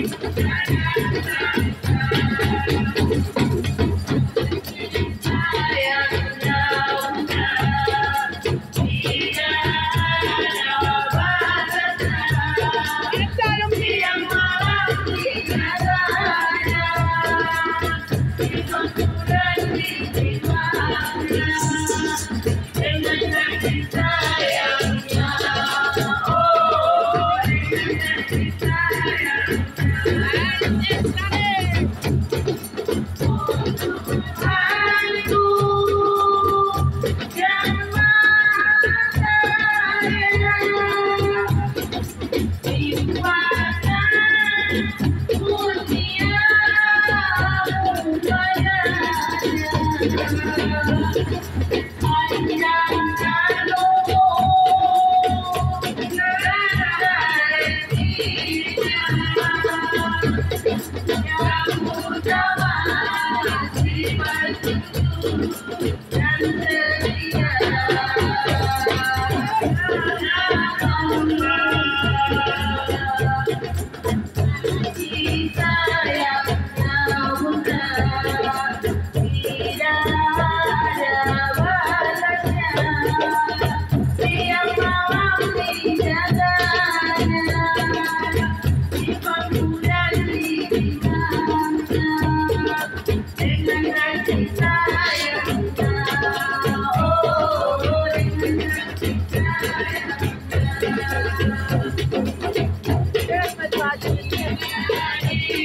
Música Ay, ya, ya, ya.